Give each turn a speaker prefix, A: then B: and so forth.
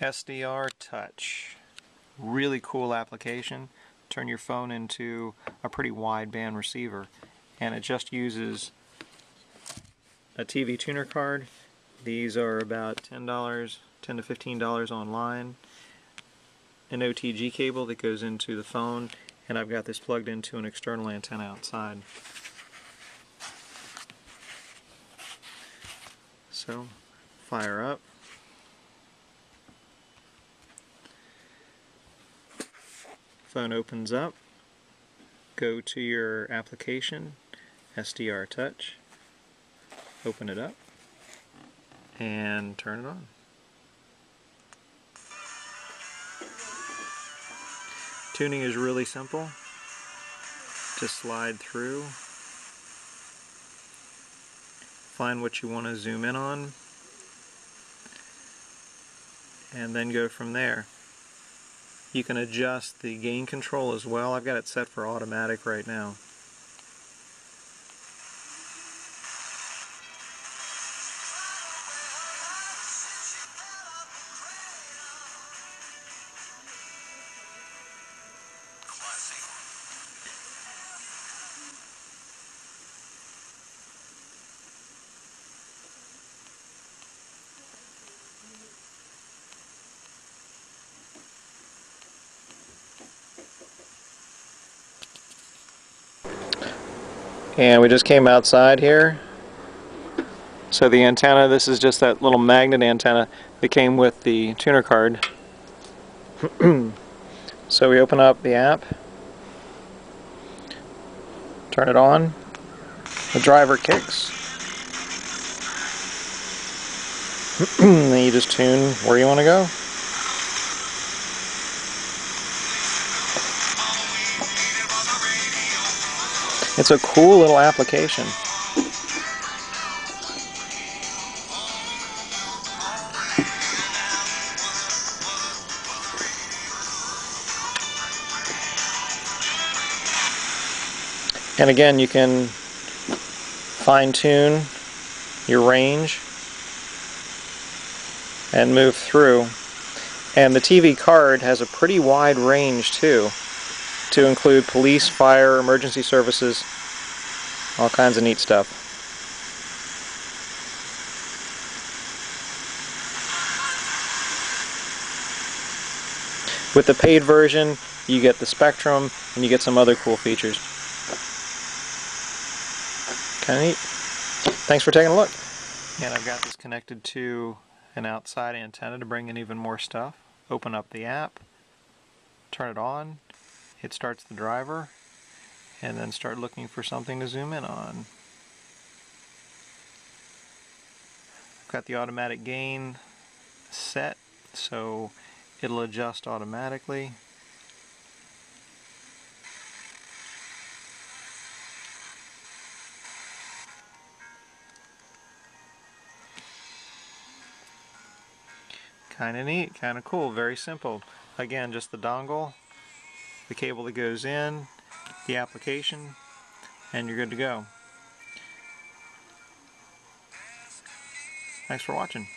A: SDR Touch. Really cool application. Turn your phone into a pretty wideband receiver. And it just uses a TV tuner card. These are about $10, 10 to $15 online. An OTG cable that goes into the phone. And I've got this plugged into an external antenna outside. So, fire up. Phone opens up, go to your application, SDR Touch, open it up, and turn it on. Tuning is really simple. Just slide through, find what you want to zoom in on, and then go from there. You can adjust the gain control as well. I've got it set for automatic right now. And we just came outside here. So the antenna, this is just that little magnet antenna that came with the tuner card. so we open up the app, turn it on, the driver kicks. then you just tune where you want to go. It's a cool little application. And again, you can fine tune your range and move through. And the TV card has a pretty wide range too to include police, fire, emergency services, all kinds of neat stuff. With the paid version, you get the spectrum and you get some other cool features. Kind of neat. Thanks for taking a look. And I've got this connected to an outside antenna to bring in even more stuff. Open up the app, turn it on, it starts the driver and then start looking for something to zoom in on. I've got the automatic gain set so it'll adjust automatically. Kind of neat, kind of cool, very simple. Again, just the dongle the cable that goes in, the application, and you're good to go. Thanks for watching.